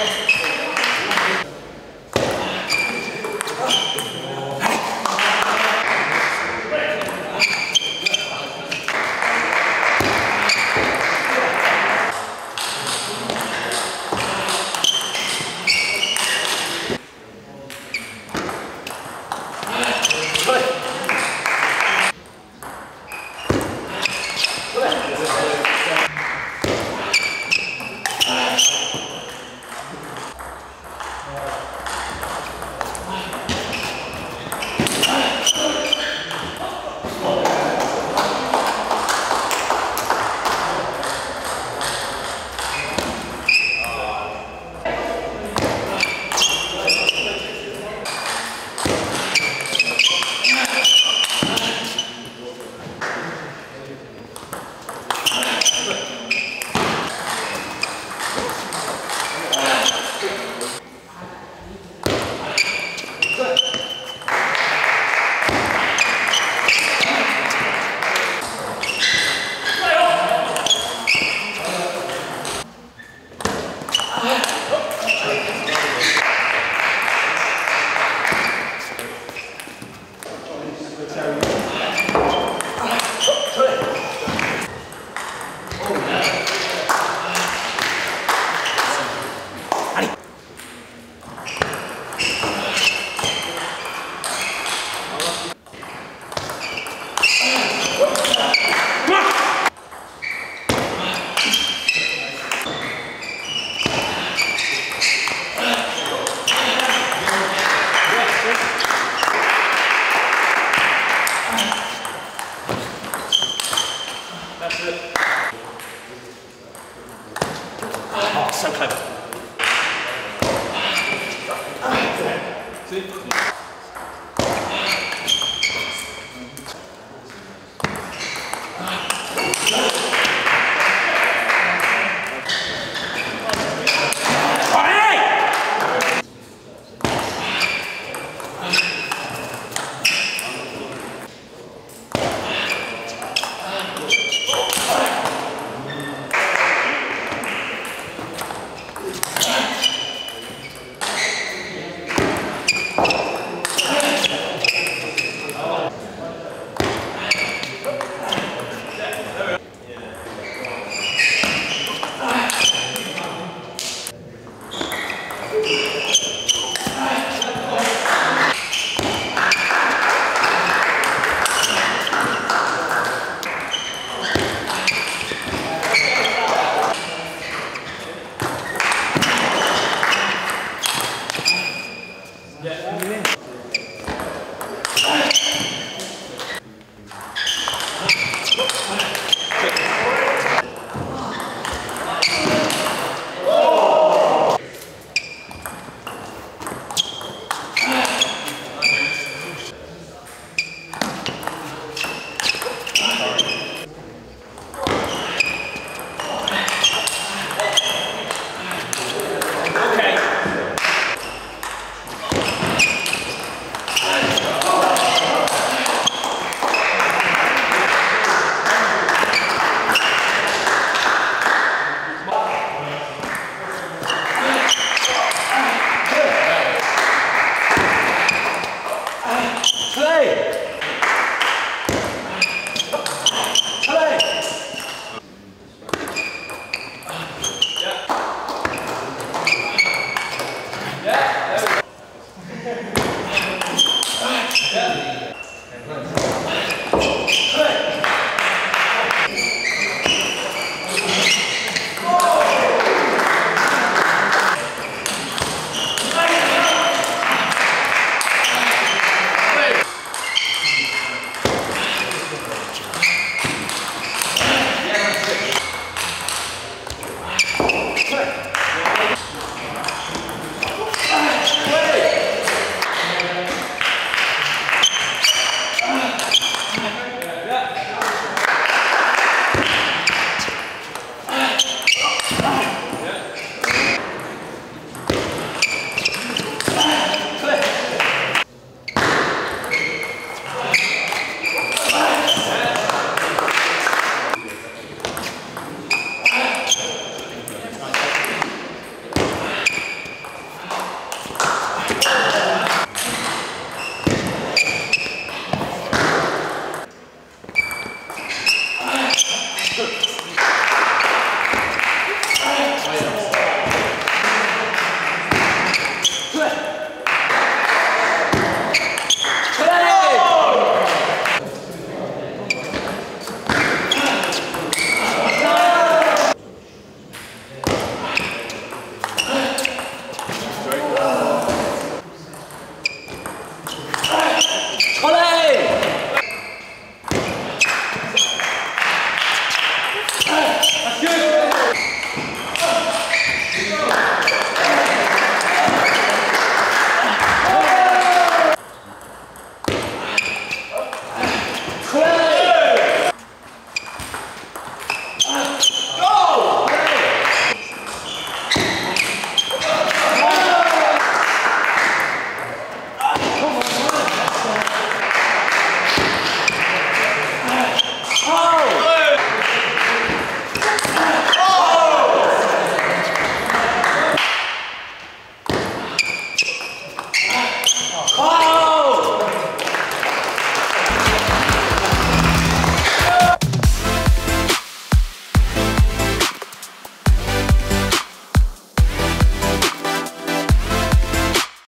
Obrigado. so clever. 开